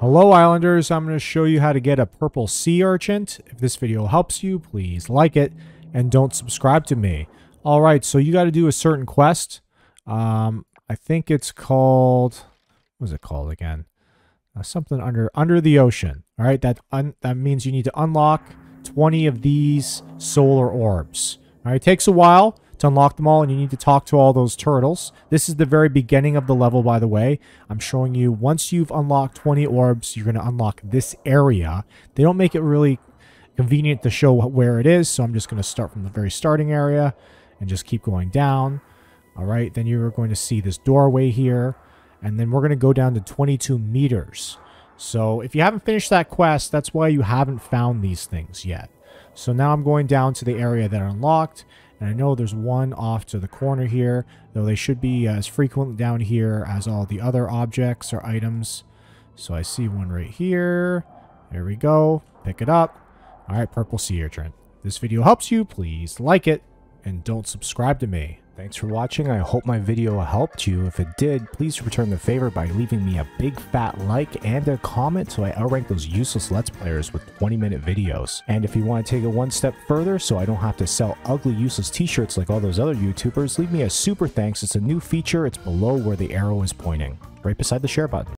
Hello Islanders, I'm going to show you how to get a purple sea urchin. If this video helps you, please like it and don't subscribe to me. Alright, so you got to do a certain quest. Um, I think it's called, what is it called again? Uh, something under under the ocean. Alright, that, that means you need to unlock 20 of these solar orbs. Alright, it takes a while to unlock them all and you need to talk to all those turtles. This is the very beginning of the level, by the way. I'm showing you once you've unlocked 20 orbs, you're going to unlock this area. They don't make it really convenient to show where it is, so I'm just going to start from the very starting area and just keep going down. All right, then you're going to see this doorway here, and then we're going to go down to 22 meters. So if you haven't finished that quest, that's why you haven't found these things yet. So now I'm going down to the area that unlocked, and I know there's one off to the corner here, though they should be as frequent down here as all the other objects or items. So I see one right here. There we go. Pick it up. All right, purple sea urchin. This video helps you, please like it and don't subscribe to me. Thanks for watching. I hope my video helped you. If it did, please return the favor by leaving me a big fat like and a comment so I outrank those useless Let's Players with 20 minute videos. And if you want to take it one step further so I don't have to sell ugly useless t-shirts like all those other YouTubers, leave me a super thanks. It's a new feature. It's below where the arrow is pointing, right beside the share button.